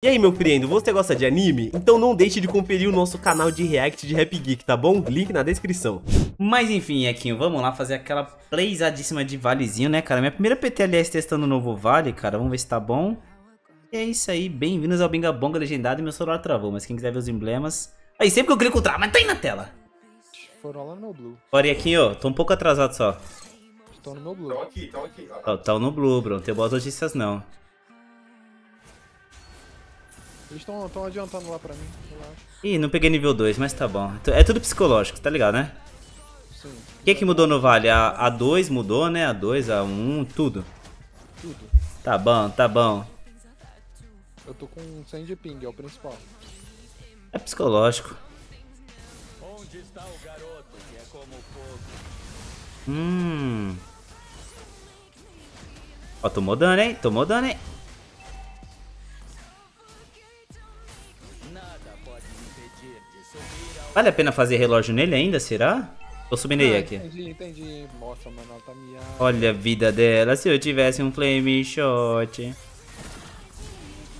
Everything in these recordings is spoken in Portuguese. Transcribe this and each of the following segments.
E aí, meu friendo, você gosta de anime? Então não deixe de conferir o nosso canal de react de Rap Geek, tá bom? Link na descrição. Mas enfim, Equinho, vamos lá fazer aquela playzadíssima de valezinho, né, cara? Minha primeira PT, aliás, testando o novo vale, cara. Vamos ver se tá bom. E é isso aí, bem-vindos ao Binga Bonga Legendado. Meu celular travou, mas quem quiser ver os emblemas... Aí, sempre que eu clico trava, mas tá aí na tela. Foram lá no blue. Bora, Equinho, tô um pouco atrasado só. Estão no meu blue. Estão aqui, estão aqui. Tá, tá no Blue, bro. Não tem boas notícias, não. Eles estão adiantando lá pra mim, relaxa. Ih, não peguei nível 2, mas tá bom. É tudo psicológico, tá ligado, né? Sim, O que que mudou no vale? A, a 2 mudou, né? A 2, a 1, tudo. tudo. Tá bom, tá bom. Eu tô com 100 de ping, é o principal. É psicológico. Hum. Ó, tomou dano, hein? Tomou dano, hein? Vale a pena fazer relógio nele ainda, será? Tô subindo aí Ah, aqui. Entendi, entendi. Nossa, mano, ela tá miada. Olha a vida dela, se eu tivesse um flame shot.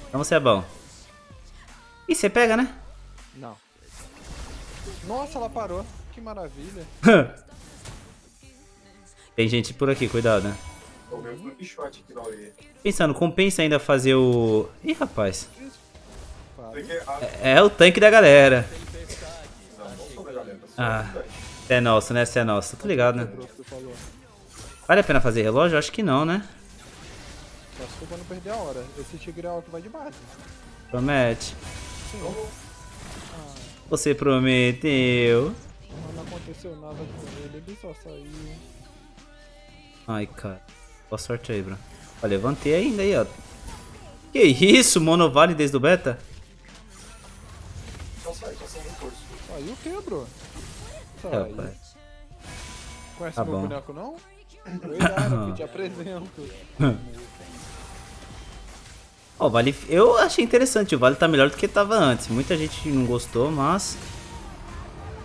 Então você é bom. Ih, você pega, né? Não. Nossa, ela parou. Que maravilha. Tem gente por aqui, cuidado. né? Um. Pensando, compensa ainda fazer o... Ih, rapaz. É, é o tanque da galera. Não, não sou da galera. sou Ah. é nosso, né? Cê é nosso. Tô ligado, né? Vale a pena fazer relógio? Acho que não, né? Só se for pra não perder a hora. Esse tigre é alto vai de base. Promete. Sim. Ah, Você prometeu. mas não aconteceu nada com ele, ele só saiu. Ai, cara. Boa sorte aí, bro. Ó, levantei ainda aí, ó. Que isso? Monovale desde o beta? Só sai, só sai reforço. Saiu o que, bro? É, Saiu. rapaz. Conhece Tá meu bom. boneco, não? Yara, que te apresento. Ó, o Vale... Eu achei interessante. O Vale tá melhor do que tava antes. Muita gente não gostou, mas...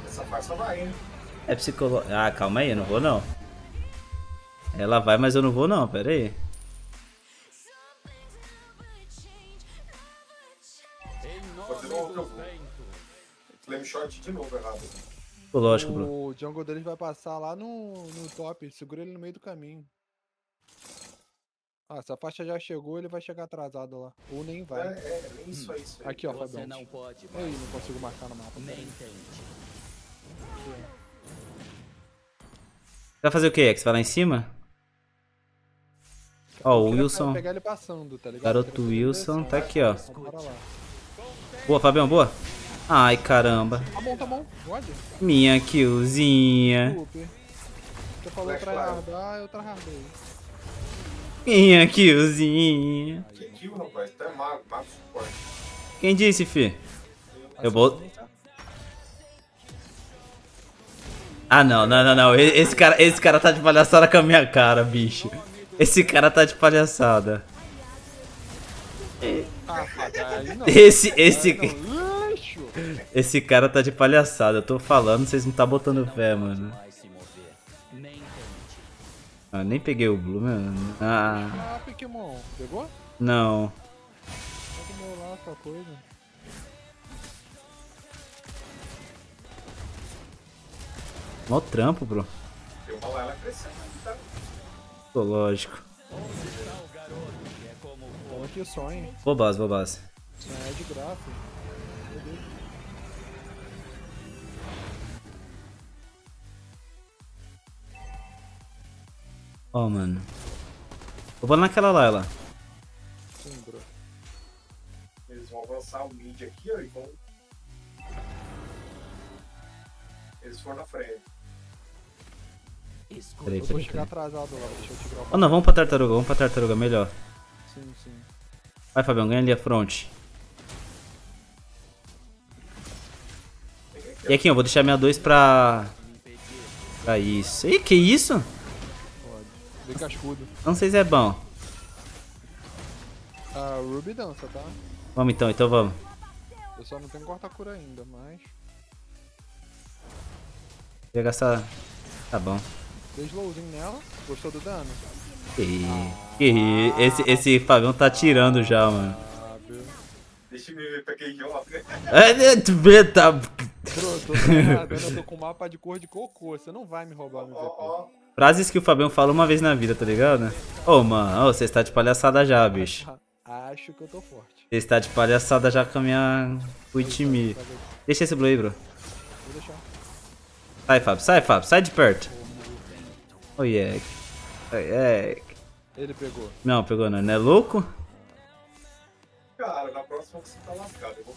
Essa farsa vai, hein? É psicológico. Ah, calma aí, eu não vou não. Ela vai, mas eu não vou não, pera aí. Flame shot de novo errado. Bro. O jungle deles vai passar lá no, no top. Segura ele no meio do caminho. Ah, se a faixa já chegou, ele vai chegar atrasado lá. Ou nem É, vai. é, é isso aí, isso aí. Aqui, ó, Você Fabião. não pode Ei, não consigo marcar no mapa. nem tente. Vai fazer o quê? Você vai lá em cima? Ó, o Eu queria Wilson. pegar ele passando, tá ligado? Garoto Wilson tá aqui, ó. Então. Boa, Fabião, boa. Ai, caramba. Tá bom, tá bom. Pode? Minha killzinha. Desculpe. Você falou tryhardar, eu tryhardei. Minha killzinha. Que kill, rapaz. Até mago, mago suporte. Quem disse, fi? Eu vou... Ah, não, não, não, não. Esse cara, esse cara tá de palhaçada com a minha cara, bicho. Esse cara tá de palhaçada. Ah. Esse, esse. Esse cara tá de palhaçada. Eu tô falando, vocês não tá botando fé, mano. Ah, nem peguei o Blue, mano. Ah, Ah, Pokémon. Pegou? não. Pega o meu lá, sua coisa. Mó trampo, bro. Tem uma lá, ela crescendo. Tá? Lógico. Bom que sonho. Bobas, bobas. Sonho é de graça. Ó, mano. Eu vou naquela lá, ela. Sim, bro. Eles vão avançar o mid aqui, ó, e vão... Eles foram na frente. Escuta. Peraí, Eu vou peraí, chegar peraí. atrasado lá, deixa eu te gravar. Oh, não, vamos pra tartaruga, vamos pra tartaruga, melhor. Sim, sim. Vai, Fabião, ganha ali a front. E aqui, eu vou deixar minha 2 pra... Pra isso. Ih, que isso? Vem cascudo. Não sei se é bom. A Ruby dança, tá? Vamos então, então vamos. Eu só não tenho corta-cura ainda, mas. Vou gastar... Tá bom. Dei slowzinho nela. Gostou do dano? Que, que esse, esse Fabião tá tirando já, mano. Deixa eu me ver pra quem joga. É, tu vê, tá. Bro, eu tô tryhardando, eu tô com mapa de cor de cocô. Você não vai me roubar meu Ó, VP. Frases que o Fabião fala uma vez na vida, tá ligado? Ô, mano, ô, você está de palhaçada já, bicho. Acho que eu tô forte. Você está de palhaçada já com a minha. Vai ver. Deixa esse blue aí, bro. Vou deixar. Sai, Fábio, sai, Fábio, sai de perto. Oh, yeah. Oh, yeah. Ele pegou. Não, pegou não, não é louco? Cara, na próxima você tá lascado. Eu vou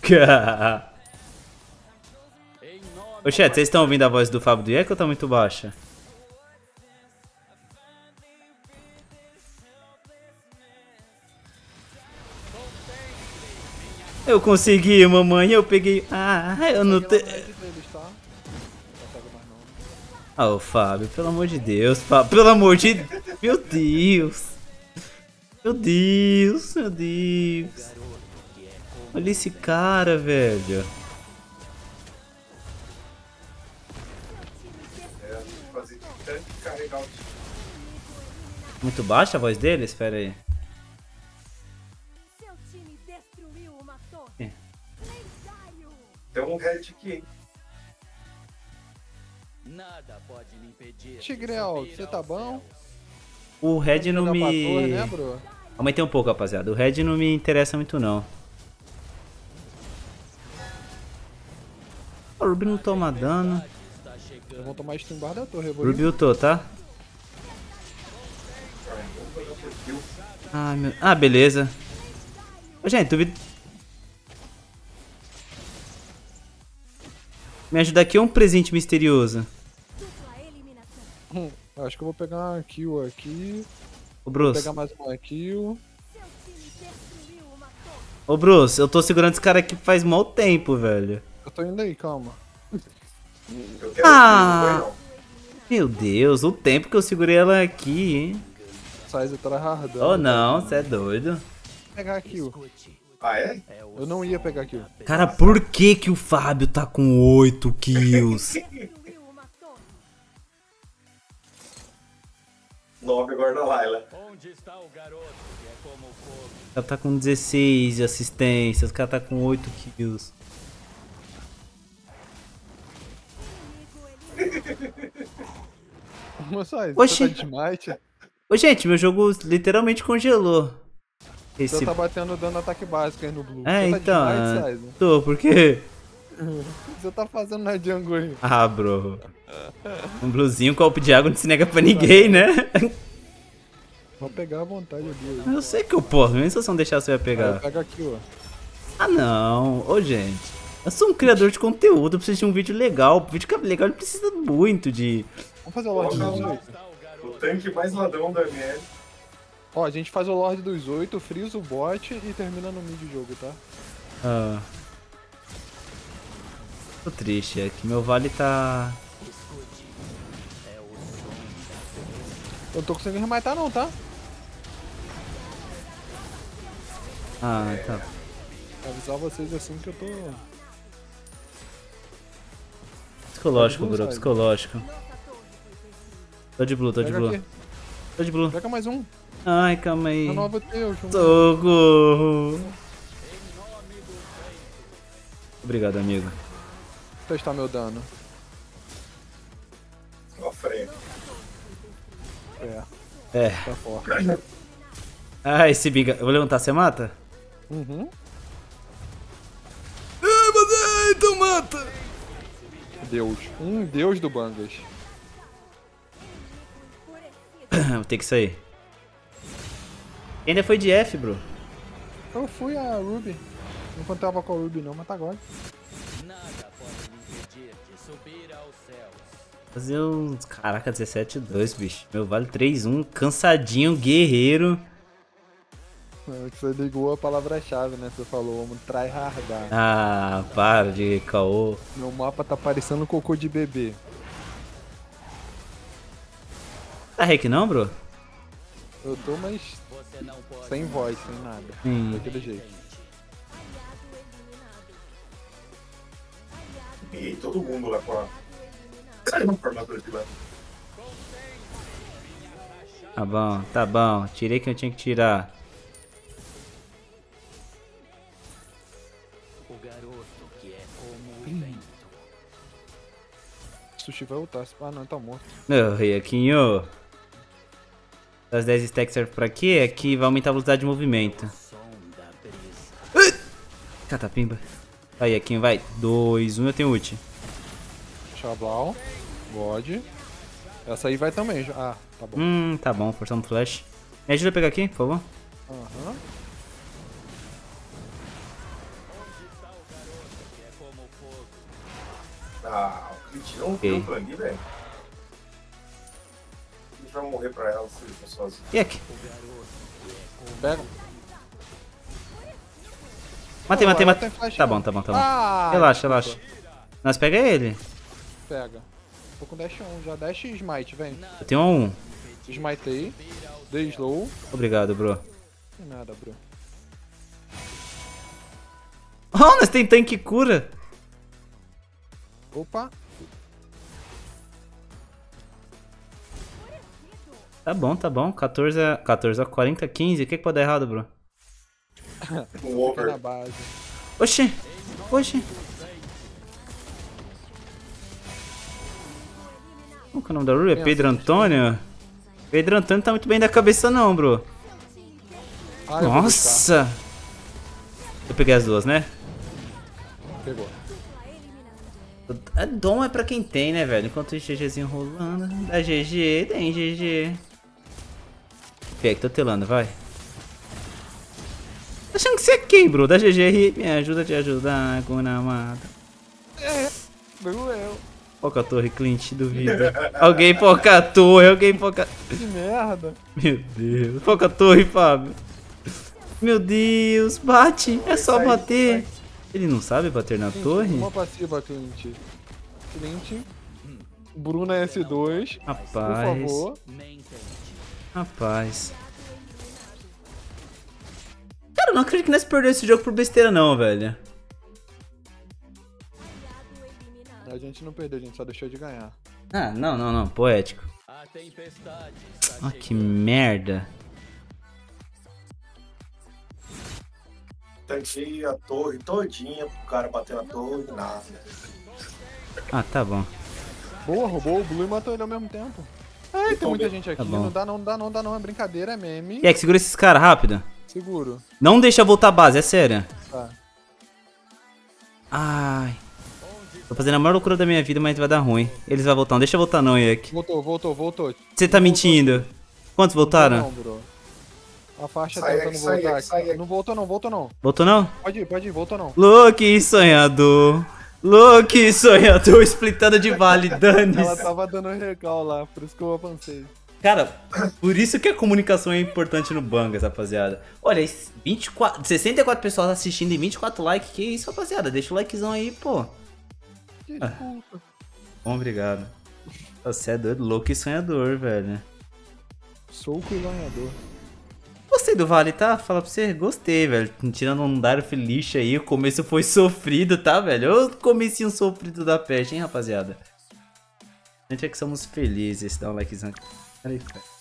Ô, chat, vocês estão ouvindo a voz do Fábio do Eco ou tá muito baixa? Eu consegui, mamãe, eu peguei. Ah, eu não tenho. Ah, ô Fábio, pelo amor de Deus, Fábio, pelo amor de Meu Deus. Meu Deus, meu Deus. Olha esse cara, velho. É, o. Muito baixa a voz dele? Espera aí. Tem um red aqui, hein? nada pode me impedir. Tigrel, você tá bom? O Red não me. torre, né, bro? Aumentei um pouco, rapaziada. O Red não me interessa muito, não. O Ruby não toma dano. Está Eu vou tomar stumbar da torre, eu vou Ruby ultou, tá? Ah, meu... ah, beleza. Ô, gente, duvido... Me ajuda aqui é um presente misterioso. Hum, Acho que eu vou pegar uma kill aqui. Ô, Vou Bruce. pegar mais uma kill. Ô, Bruce, eu tô segurando esse cara aqui faz mal tempo, velho. Eu tô indo aí, calma. Ah. Meu Deus, o tempo que eu segurei ela aqui, hein? Size tryhardando. Oh, não, você é doido. Vou pegar a kill. Ah, é? Eu não ia pegar kill. Cara, por que que o Fábio tá com 8 kills? Destruiu uma torre. Nove agora na Laila. Onde está o como o? O cara tá com 16 de assistência, os cara tá com 8 kills. Mas Size, Oxi. tá? Ô, gente, meu jogo literalmente congelou. Esse... Você tá batendo dano ataque básico aí no blue. É, você então. tá de é? Tô, por quê? O que você tá fazendo na jungle aí? Ah, bro. Um bluezinho, um copo de água não se nega pra ninguém, né? Vou pegar à vontade ali. ó. Eu sei que eu posso, mesmo se você não deixar, você vai pegar. Pega aqui, ó. Ah, não. Ô, gente. Eu sou um criador de conteúdo, eu preciso de um vídeo legal. O vídeo que é legal, ele precisa muito de... Vamos fazer o 8. O tanque mais ladrão da ML. Ó, a gente faz o Lorde dos 8, frisa o bot e termina no mid jogo, tá? Ah. Tô triste, é que meu vale tá... Eu não tô conseguindo rematar não, tá? Ah, tá. Vou avisar vocês assim que eu tô... Psicológico, Tá de bro, psicológico. Tô de blue, tô de Pega blue. aqui. Tô de blue. Pega mais um. Ai, calma aí. Eu não vou ter, eu chamo. Socorro. Obrigado, amigo. testar meu dano. Ó, freio. É, É. tá forte. Ah, esse biga. Eu vou levantar, você mata? Uhum. Ai, mas então mata! Deus. Um deus do Bangas. Vou ter que sair. Ainda foi de F, bro. Eu fui a Ruby. Não contava com a Ruby não, mas tá agora. Nada pode me impedir de subir aos céus. Fazer uns. Caraca, 17 2, bicho. Meu vale 3-1, cansadinho, guerreiro. É, Você ligou a palavra-chave, né? Você falou, vamos tryhardar. Ah, para de caô. Meu mapa tá parecendo cocô de bebê. Tá hack não, bro? Eu tô, mas sem voz, sem nada. Hum. Daquele jeito. E todo mundo lá com a. com a armadura de lã. Tá bom, tá bom. Tirei que eu tinha que tirar. O garoto que é como o vento. Sushi vai ultar. Ah, não, ele tá morto. Ô, Reaquinho. As 10 stacks servem pra quê? É que vai aumentar a velocidade de movimento. Catapimba. Aí, Aquinho, vai. 2, 1, eu tenho ult. Chablau. God. Essa aí vai também. já- Ah, tá bom. Hum, tá bom, forçamos flash. Me ajuda a pegar aqui, por favor. Aham. Ah, o Crit não Ok. viu pra ali, velho. A gente vai morrer pra ela se for sozinho. E aqui? Pega. Matei, matei, matei. Tá bom, tá bom, tá bom. Ah, relaxa, relaxa. Nós pega ele. Pega. Tô com dash 1 já. Dash e smite, vem. Eu tenho um. Smitei. Dei slow. Obrigado, bro. Não nada, bro. Oh, nós tem tanque cura. Opa. Tá bom, tá bom. 14 a, 14 a 40, 15. O que, que pode dar errado, bro? Um over. Oxi. Oxi. Qual que é o nome da Rui? É Pedro Antônio? Pedro Antônio tá muito bem da cabeça não, bro. Ah, eu Nossa. Eu peguei as duas, né? Pegou. A dom é pra quem tem, né, velho? Enquanto o GGzinho rolando, dá GG, tem GG. Que tô telando, vai. Tá achando que você é quem, bro? Dá GG aí, me ajuda a te ajudar, Guna Mata. Pegou eu. Foca a torre, Clint, duvido. alguém foca a torre, alguém foca... Que merda. Meu Deus. Foca a torre, Fábio. Meu Deus, bate. É só Sai, bater. Ele não sabe bater na Clint, torre? Uma passiva, Clint. Clint. Bruna S2. Por Rapaz. favor. Rapaz. Cara, eu não acredito que nós perdemos esse jogo por besteira não, velho. A gente não perdeu, a gente só deixou de ganhar. Ah, não, não, não. Poético. Ah, que merda. Tanquei a torre todinha pro cara bater na torre, nada. Ah, tá bom. Boa, roubou o Blue e matou ele ao mesmo tempo. Ai, tem muita gente aqui. Tá bom. não dá não, não dá não, dá não. É brincadeira, é meme. E é que segura esses caras rápido. Seguro. Não deixa voltar a base, é sério. Tá. Ai. Tô fazendo a maior loucura da minha vida, mas vai dar ruim. Eles vão voltar. Não deixa voltar não, Yek. Voltou, voltou, voltou. Você tá mentindo. Quantos voltaram? Não, bro. A faixa Sai, tentando sai, voltar. sai. Não voltou não, voltou não. Voltou não? Pode ir, pode ir, voltou não. Louque sonhador. Louque sonhador. Splitando de vale, Ela dane-se. tava dando recal lá, por isso que eu avancei. Cara, por isso que a comunicação é importante no Bangas, rapaziada. Olha, esse 24, 64 pessoas assistindo e 24 likes. Que isso, rapaziada? Deixa o likezão aí, pô. Desculpa. Bom, obrigado. Você é doido, louco e sonhador, velho. Sou o colanhador. Gostei do Vale, tá? Fala pra você, gostei, velho. Tirando um Dario Feliz aí, o começo foi sofrido, tá, velho? O comecinho sofrido da peste, hein, rapaziada? A gente é que somos felizes. Dá um likezão aqui. Olha aí, cara.